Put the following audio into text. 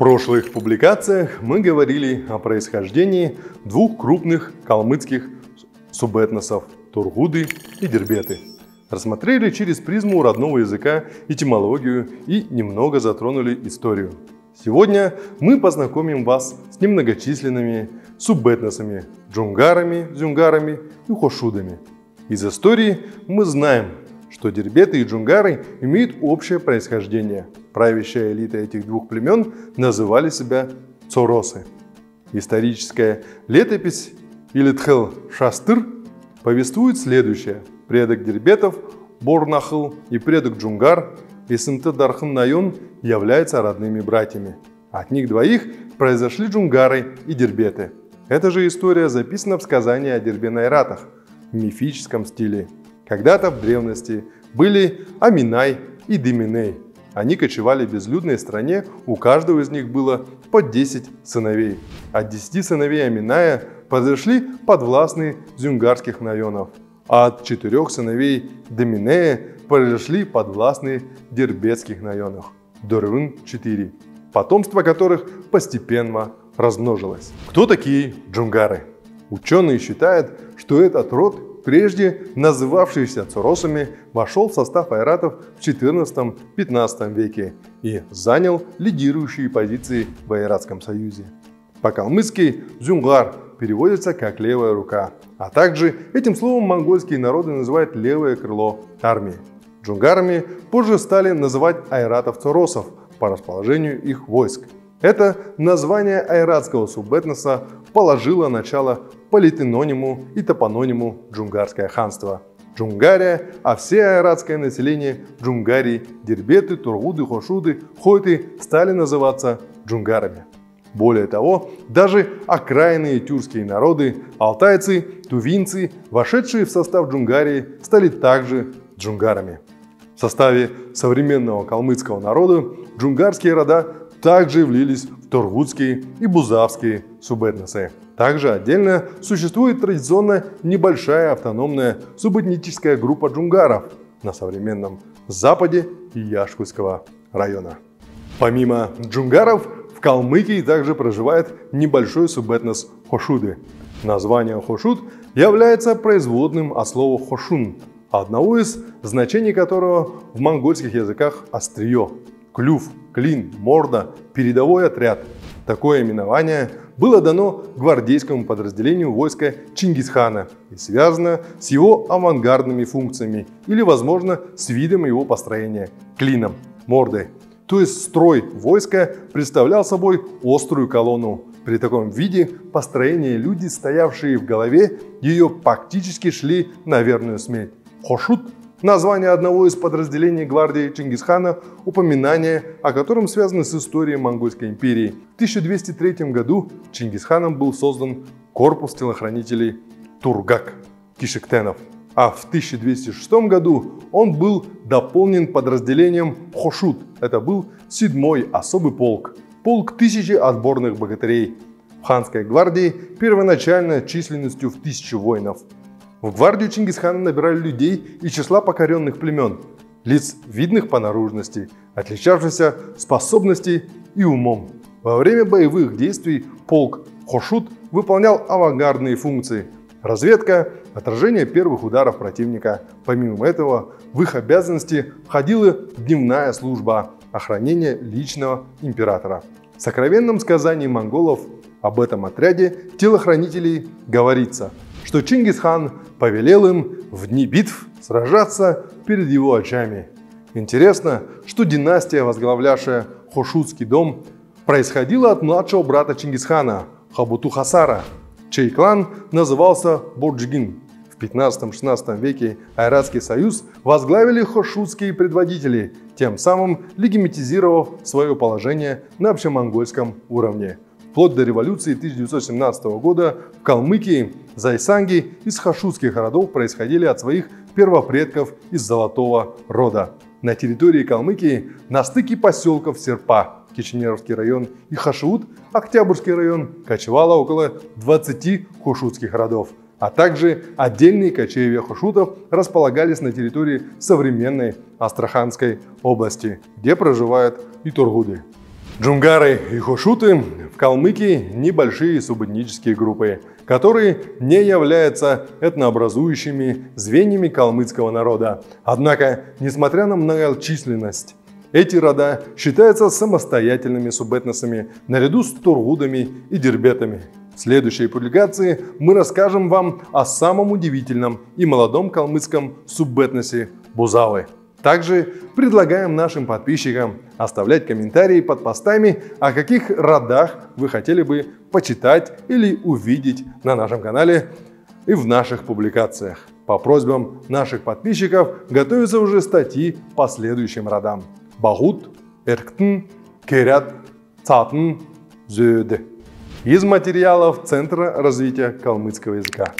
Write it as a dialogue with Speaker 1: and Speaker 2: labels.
Speaker 1: прошлых публикациях мы говорили о происхождении двух крупных калмыцких субэтносов – Тургуды и Дербеты. Рассмотрели через призму родного языка этимологию и немного затронули историю. Сегодня мы познакомим вас с немногочисленными субэтносами – джунгарами, зюнгарами и хошудами. Из истории мы знаем, что дербеты и джунгары имеют общее происхождение. Правящая элита этих двух племен называли себя цоросы. Историческая летопись Илитхел Шастыр повествует следующее. Предок дербетов Борнахл и предок Джунгар Исынты Дархан Найон являются родными братьями. От них двоих произошли джунгары и дербеты. Эта же история записана в сказании о Дербенайратах в мифическом стиле – когда-то в древности были Аминай и Деминей. Они кочевали в безлюдной стране, у каждого из них было по 10 сыновей. От 10 сыновей Аминая произошли подвластные зюнгарских наенов, а от четырех сыновей Деминея произошли подвластные дербетских наенов. Дорвын 4, потомство которых постепенно размножилось. Кто такие джунгары? Ученые считают, что этот род прежде называвшийся цуросами, вошел в состав айратов в XIV-XV веке и занял лидирующие позиции в Айратском союзе. По-калмыцки «зюнгар» переводится как «левая рука», а также этим словом монгольские народы называют левое крыло армии. Джунгарами позже стали называть айратов-цуросов по расположению их войск. Это название айратского субэтноса положило начало политэнониму и топонониму Джунгарское ханство. Джунгария, а все айратское население Джунгарии, Дербеты, Тургуды, Хошуды, Хойты стали называться джунгарами. Более того, даже окраинные тюркские народы, алтайцы, тувинцы, вошедшие в состав Джунгарии, стали также джунгарами. В составе современного калмыцкого народа джунгарские рода также влились в тургутские и бузавские субэтносы. Также отдельно существует традиционно небольшая автономная субэтническая группа джунгаров на современном западе Яшкутского района. Помимо джунгаров, в Калмыкии также проживает небольшой субэтнос хошуды. Название хошуд является производным от слова хошун, одного из значений которого в монгольских языках острие, клюв, клин, морда, передовой отряд. Такое именование было дано гвардейскому подразделению войска Чингисхана и связано с его авангардными функциями или, возможно, с видом его построения – клином, мордой. То есть строй войска представлял собой острую колонну. При таком виде построения люди, стоявшие в голове, ее фактически шли на верную смерть. Хошут Название одного из подразделений гвардии Чингисхана, упоминание о котором связано с историей Монгольской империи. В 1203 году Чингисханом был создан корпус телохранителей Тургак Кишектенов, а в 1206 году он был дополнен подразделением Хошут. Это был седьмой особый полк, полк тысячи отборных богатырей. В ханской гвардии первоначально численностью в тысячу воинов – в гвардию Чингисхана набирали людей из числа покоренных племен, лиц видных по наружности, отличавшихся способностей и умом. Во время боевых действий полк Хошут выполнял авангардные функции – разведка, отражение первых ударов противника. Помимо этого, в их обязанности входила дневная служба охранения личного императора. В сокровенном сказании монголов об этом отряде телохранителей говорится – что Чингисхан повелел им в дни битв сражаться перед его очами. Интересно, что династия, возглавлявшая Хошутский дом, происходила от младшего брата Чингисхана, Хабуту Хасара, чей клан назывался Борджигин. В 15-16 веке Айратский союз возглавили хошутские предводители, тем самым легимитизировав свое положение на общемонгольском уровне. Вплоть до революции 1917 года в Калмыкии зайсанги из хашутских родов происходили от своих первопредков из золотого рода. На территории Калмыкии на стыке поселков Серпа, Киченеровский район и Хашут, Октябрьский район, кочевало около 20 хушутских родов, а также отдельные кочевья хушутов располагались на территории современной Астраханской области, где проживают и тургуды. Джунгары и хошуты в Калмыкии небольшие субэтнические группы, которые не являются этнообразующими звеньями калмыцкого народа. Однако, несмотря на многочисленность, эти рода считаются самостоятельными субэтносами наряду с тургудами и дербетами. В следующей публикации мы расскажем вам о самом удивительном и молодом калмыцком субэтносе Бузалы. Также предлагаем нашим подписчикам оставлять комментарии под постами, о каких родах вы хотели бы почитать или увидеть на нашем канале и в наших публикациях. По просьбам наших подписчиков готовятся уже статьи по следующим родам. Багут, Эрктн, Керят, Цатн, Зöde. Из материалов Центра развития калмыцкого языка.